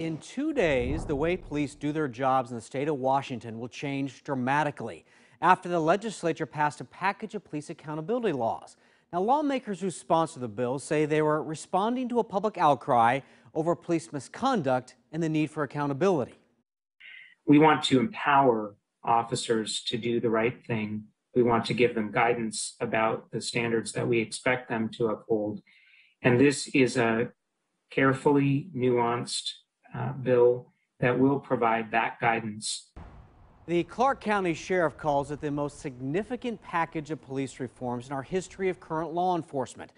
In two days, the way police do their jobs in the state of Washington will change dramatically after the legislature passed a package of police accountability laws. Now, lawmakers who sponsored the bill say they were responding to a public outcry over police misconduct and the need for accountability. We want to empower officers to do the right thing. We want to give them guidance about the standards that we expect them to uphold. And this is a carefully nuanced uh, bill that will provide that guidance. The Clark County Sheriff calls it the most significant package of police reforms in our history of current law enforcement.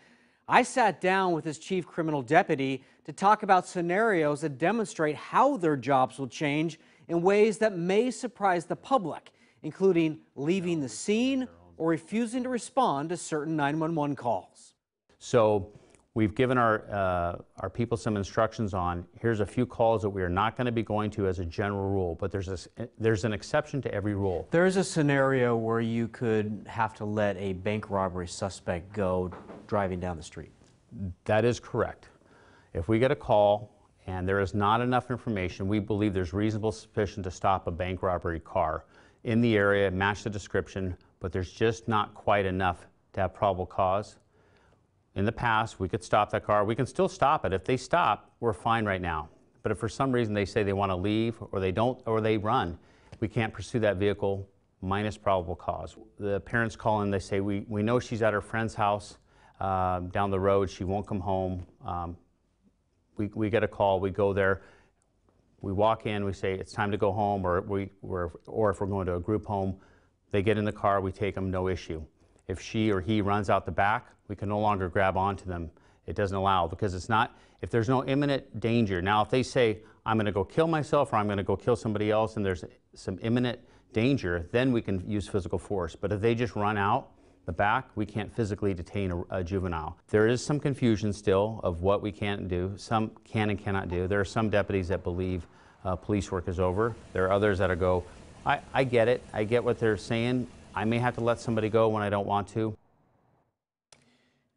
I sat down with his chief criminal deputy to talk about scenarios that demonstrate how their jobs will change in ways that may surprise the public, including leaving the scene or refusing to respond to certain 911 calls. So We've given our, uh, our people some instructions on, here's a few calls that we are not going to be going to as a general rule, but there's, a, there's an exception to every rule. There's a scenario where you could have to let a bank robbery suspect go driving down the street. That is correct. If we get a call and there is not enough information, we believe there's reasonable suspicion to stop a bank robbery car in the area, match the description, but there's just not quite enough to have probable cause in the past, we could stop that car. We can still stop it. If they stop, we're fine right now. But if for some reason they say they want to leave or they don't or they run, we can't pursue that vehicle minus probable cause. The parents call in, they say, we, we know she's at her friend's house uh, down the road. She won't come home. Um, we, we get a call, we go there, we walk in, we say it's time to go home, or, we, or if we're going to a group home, they get in the car, we take them, no issue. If she or he runs out the back, we can no longer grab onto them. It doesn't allow because it's not, if there's no imminent danger. Now, if they say, I'm going to go kill myself or I'm going to go kill somebody else and there's some imminent danger, then we can use physical force. But if they just run out the back, we can't physically detain a, a juvenile. There is some confusion still of what we can do, some can and cannot do. There are some deputies that believe uh, police work is over. There are others that go, I, I get it, I get what they're saying. I may have to let somebody go when I don't want to.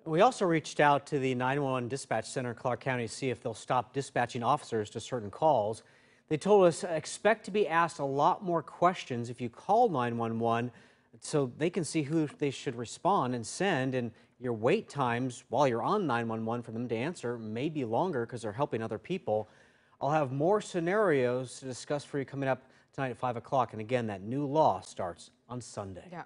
We also reached out to the 911 dispatch center in Clark County to see if they'll stop dispatching officers to certain calls. They told us expect to be asked a lot more questions if you call 911 so they can see who they should respond and send and your wait times while you're on 911 for them to answer may be longer because they're helping other people. I'll have more scenarios to discuss for you coming up tonight at 5 o'clock. And again, that new law starts on Sunday. Yeah,